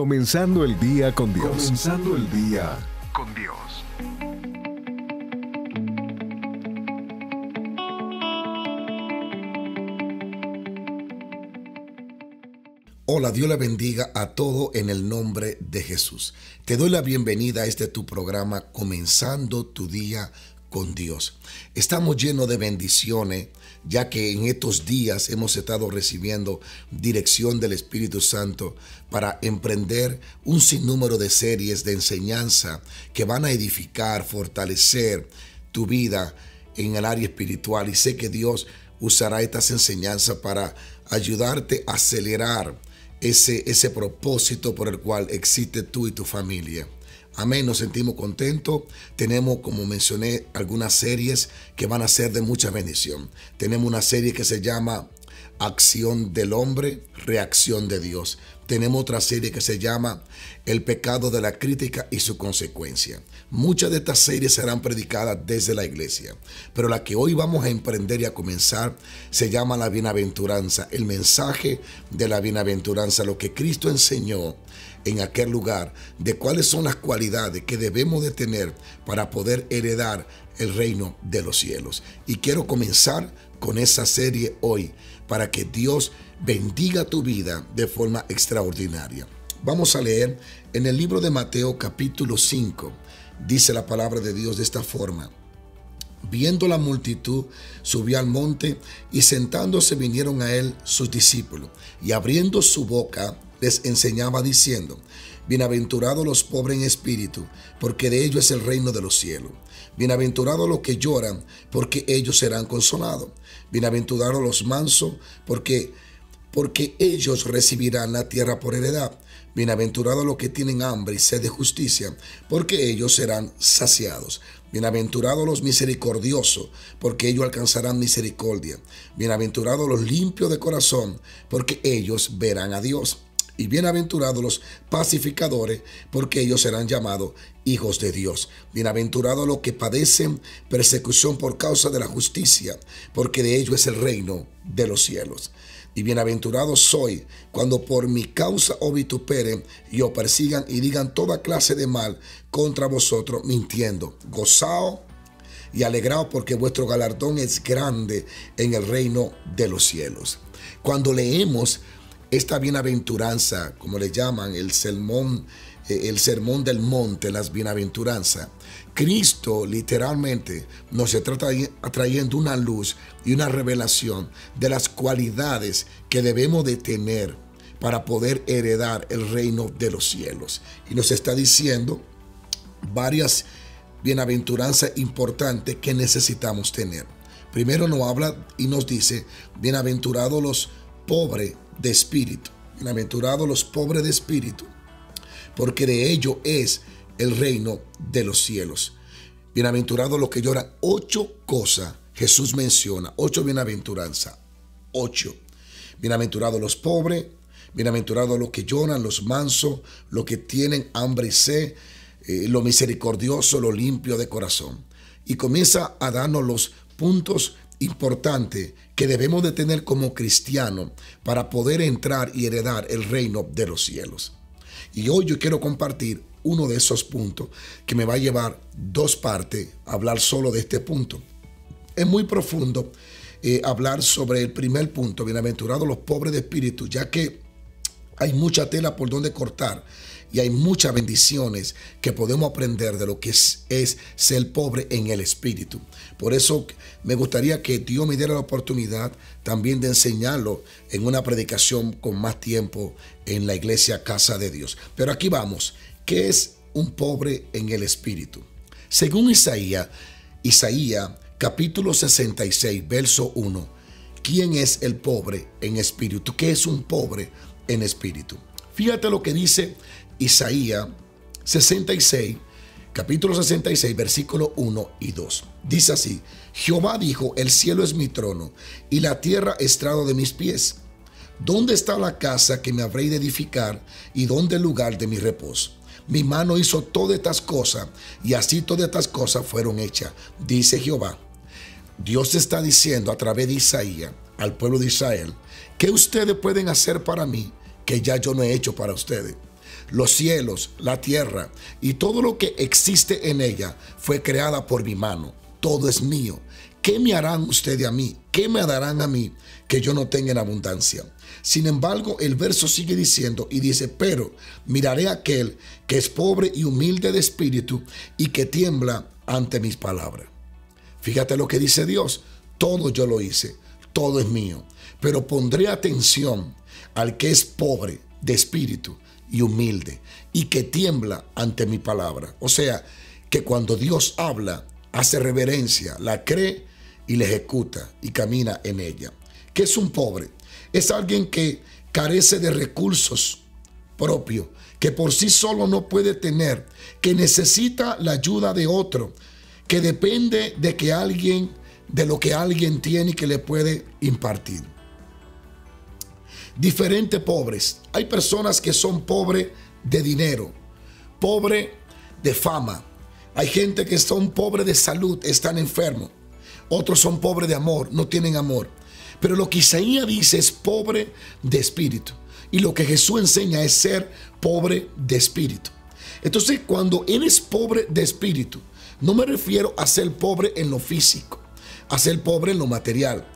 Comenzando el día con Dios. Comenzando el día con Dios. Hola, Dios le bendiga a todo en el nombre de Jesús. Te doy la bienvenida a este tu programa Comenzando tu día con Dios. Estamos llenos de bendiciones, ya que en estos días hemos estado recibiendo dirección del Espíritu Santo para emprender un sinnúmero de series de enseñanza que van a edificar, fortalecer tu vida en el área espiritual. Y sé que Dios usará estas enseñanzas para ayudarte a acelerar ese, ese propósito por el cual existe tú y tu familia. Amén, nos sentimos contentos. Tenemos, como mencioné, algunas series que van a ser de mucha bendición. Tenemos una serie que se llama Acción del Hombre, Reacción de Dios. Tenemos otra serie que se llama El pecado de la crítica y su consecuencia. Muchas de estas series serán predicadas desde la iglesia, pero la que hoy vamos a emprender y a comenzar se llama la bienaventuranza, el mensaje de la bienaventuranza, lo que Cristo enseñó en aquel lugar de cuáles son las cualidades que debemos de tener para poder heredar el reino de los cielos. Y quiero comenzar con esa serie hoy para que Dios bendiga tu vida de forma extraordinaria. Vamos a leer en el libro de Mateo capítulo 5. Dice la palabra de Dios de esta forma. Viendo la multitud, subió al monte y sentándose vinieron a él sus discípulos. Y abriendo su boca, les enseñaba diciendo, Bienaventurados los pobres en espíritu, porque de ellos es el reino de los cielos. Bienaventurados los que lloran, porque ellos serán consolados. Bienaventurados los mansos, porque porque ellos recibirán la tierra por heredad. Bienaventurados los que tienen hambre y sed de justicia, porque ellos serán saciados. Bienaventurados los misericordiosos, porque ellos alcanzarán misericordia. Bienaventurados los limpios de corazón, porque ellos verán a Dios. Y bienaventurados los pacificadores, porque ellos serán llamados hijos de Dios. Bienaventurados los que padecen persecución por causa de la justicia, porque de ellos es el reino de los cielos. Y bienaventurado soy cuando por mi causa os vituperen y os persigan y digan toda clase de mal contra vosotros, mintiendo. Gozao y alegrado porque vuestro galardón es grande en el reino de los cielos. Cuando leemos esta bienaventuranza, como le llaman, el sermón, eh, el sermón del monte, las bienaventuranzas, Cristo literalmente nos está trayendo una luz y una revelación de las cualidades que debemos de tener para poder heredar el reino de los cielos. Y nos está diciendo varias bienaventuranzas importantes que necesitamos tener. Primero nos habla y nos dice, bienaventurados los pobres de espíritu. Bienaventurados los pobres de espíritu, porque de ellos es el reino de los cielos. Bienaventurados los que lloran. Ocho cosas Jesús menciona, ocho bienaventuranzas. Ocho. Bienaventurados los pobres, bienaventurados los que lloran, los mansos, los que tienen hambre y sed, eh, lo misericordioso, lo limpio de corazón. Y comienza a darnos los puntos importante que debemos de tener como cristianos para poder entrar y heredar el reino de los cielos. Y hoy yo quiero compartir uno de esos puntos que me va a llevar dos partes a hablar solo de este punto. Es muy profundo eh, hablar sobre el primer punto, bienaventurados los pobres de espíritu, ya que hay mucha tela por donde cortar y hay muchas bendiciones que podemos aprender de lo que es, ser pobre en el espíritu. Por eso me gustaría que Dios me diera la oportunidad también de enseñarlo en una predicación con más tiempo en la iglesia Casa de Dios. Pero aquí vamos, ¿qué es un pobre en el espíritu? Según Isaías, Isaías capítulo 66, verso 1, ¿quién es el pobre en espíritu? ¿Qué es un pobre en espíritu? Fíjate lo que dice Isaías 66, capítulo 66, versículo 1 y 2. Dice así, Jehová dijo, el cielo es mi trono y la tierra estrado de mis pies. ¿Dónde está la casa que me habré de edificar y dónde el lugar de mi reposo? Mi mano hizo todas estas cosas y así todas estas cosas fueron hechas, dice Jehová. Dios está diciendo a través de Isaías al pueblo de Israel, ¿qué ustedes pueden hacer para mí que ya yo no he hecho para ustedes? Los cielos, la tierra y todo lo que existe en ella fue creada por mi mano. Todo es mío. ¿Qué me harán ustedes a mí? ¿Qué me darán a mí que yo no tenga en abundancia? Sin embargo, el verso sigue diciendo y dice, pero miraré a aquel que es pobre y humilde de espíritu y que tiembla ante mis palabras. Fíjate lo que dice Dios, todo yo lo hice, todo es mío, pero pondré atención al que es pobre de espíritu y humilde y que tiembla ante mi palabra. O sea, que cuando Dios habla, hace reverencia, la cree y la ejecuta y camina en ella. ¿Qué es un pobre? Es alguien que carece de recursos propios, que por sí solo no puede tener, que necesita la ayuda de otro, que depende de que alguien, de lo que alguien tiene y que le puede impartir. Diferentes pobres. Hay personas que son pobres de dinero, pobre de fama. Hay gente que son pobres de salud, están enfermos. Otros son pobres de amor, no tienen amor. Pero lo que Isaías dice es pobre de espíritu. Y lo que Jesús enseña es ser pobre de espíritu. Entonces, cuando eres pobre de espíritu, no me refiero a ser pobre en lo físico, a ser pobre en lo material.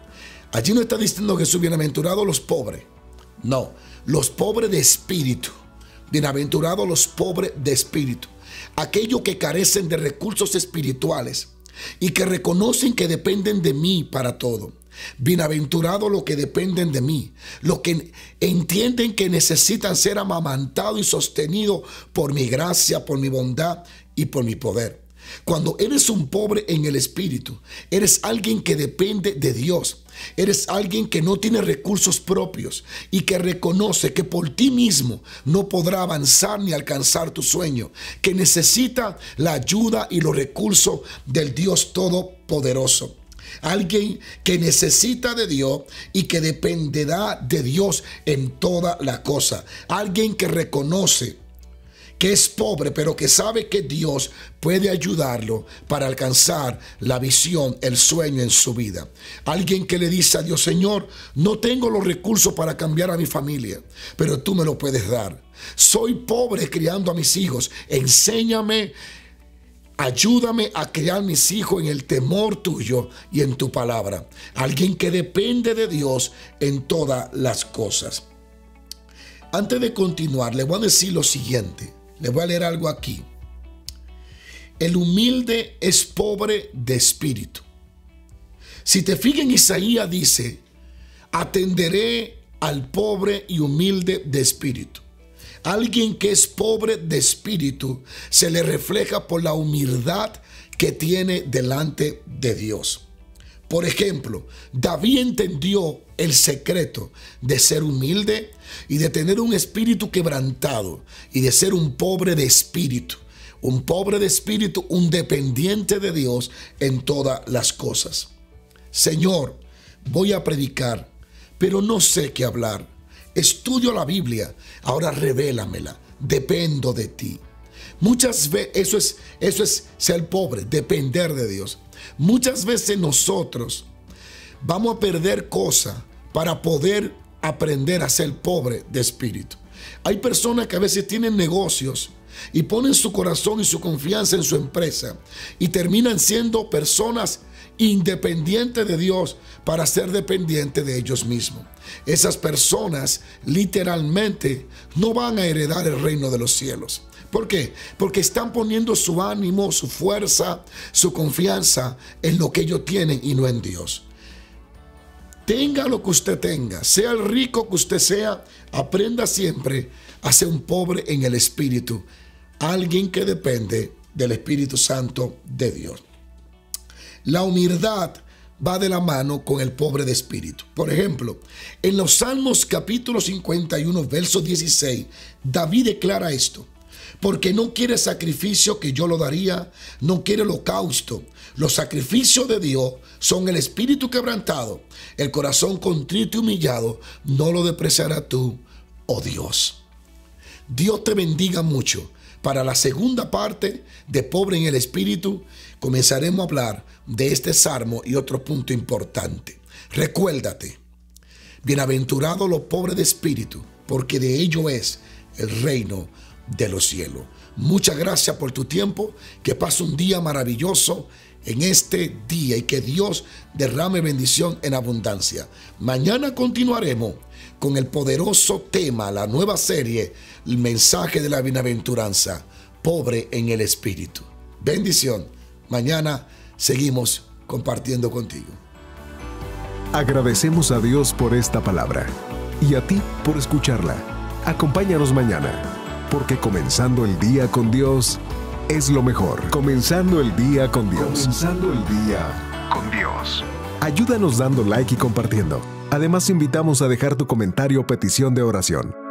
Allí no está diciendo Jesús, bienaventurados los pobres. No, los pobres de espíritu. Bienaventurados los pobres de espíritu. Aquellos que carecen de recursos espirituales y que reconocen que dependen de mí para todo. Bienaventurados los que dependen de mí, los que entienden que necesitan ser amamantados y sostenidos por mi gracia, por mi bondad y por mi poder. Cuando eres un pobre en el espíritu, eres alguien que depende de Dios. Eres alguien que no tiene recursos propios y que reconoce que por ti mismo no podrá avanzar ni alcanzar tu sueño, que necesita la ayuda y los recursos del Dios Todopoderoso. Alguien que necesita de Dios y que dependerá de Dios en toda la cosa. Alguien que reconoce que es pobre, pero que sabe que Dios puede ayudarlo para alcanzar la visión, el sueño en su vida. Alguien que le dice a Dios, Señor, no tengo los recursos para cambiar a mi familia, pero tú me lo puedes dar. Soy pobre criando a mis hijos. Enséñame Ayúdame a criar mis hijos en el temor tuyo y en tu palabra. Alguien que depende de Dios en todas las cosas. Antes de continuar, le voy a decir lo siguiente. Le voy a leer algo aquí. El humilde es pobre de espíritu. Si te fijas en Isaías dice, atenderé al pobre y humilde de espíritu. Alguien que es pobre de espíritu se le refleja por la humildad que tiene delante de Dios. Por ejemplo, David entendió el secreto de ser humilde y de tener un espíritu quebrantado y de ser un pobre de espíritu. Un pobre de espíritu, un dependiente de Dios en todas las cosas. Señor, voy a predicar, pero no sé qué hablar. Estudio la Biblia, ahora revélamela. Dependo de ti. Muchas veces, eso es, eso es ser pobre, depender de Dios. Muchas veces nosotros vamos a perder cosas para poder aprender a ser pobre de espíritu. Hay personas que a veces tienen negocios y ponen su corazón y su confianza en su empresa y terminan siendo personas independientes de Dios para ser dependientes de ellos mismos. Esas personas literalmente no van a heredar el reino de los cielos. ¿Por qué? Porque están poniendo su ánimo, su fuerza, su confianza en lo que ellos tienen y no en Dios. Tenga lo que usted tenga, sea el rico que usted sea, aprenda siempre a ser un pobre en el espíritu, alguien que depende del Espíritu Santo de Dios. La humildad va de la mano con el pobre de espíritu. Por ejemplo, en los Salmos capítulo 51, verso 16, David declara esto porque no quiere sacrificio que yo lo daría, no quiere holocausto. Los sacrificios de Dios son el espíritu quebrantado, el corazón contrito y humillado, no lo depreciará tú, oh Dios. Dios te bendiga mucho. Para la segunda parte de Pobre en el Espíritu, comenzaremos a hablar de este salmo y otro punto importante. Recuérdate, bienaventurados los pobres de espíritu, porque de ello es el reino de los cielos. Muchas gracias por tu tiempo, que pase un día maravilloso en este día y que Dios derrame bendición en abundancia. Mañana continuaremos con el poderoso tema, la nueva serie, el mensaje de la bienaventuranza, pobre en el espíritu. Bendición. Mañana seguimos compartiendo contigo. Agradecemos a Dios por esta palabra y a ti por escucharla. Acompáñanos mañana, porque comenzando el día con Dios es lo mejor. Comenzando el día con Dios. Comenzando el día con Dios. Ayúdanos dando like y compartiendo. Además, invitamos a dejar tu comentario o petición de oración